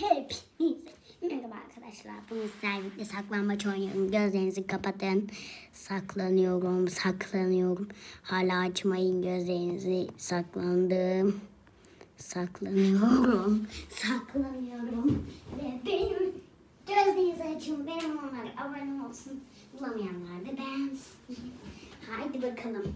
Hepinize merhaba arkadaşlar. Bugün sizlerle birlikte saklambaç oynuyorum. Gözlerinizi kapatın. Saklanıyorum, saklanıyorum. Hala açmayın gözlerinizi. Saklandım. Saklanıyorum. Saklanıyorum. Ve benim gözlerinizi açın. Benim onlar abone olsun. Bulamayanlar da ben Haydi bakalım.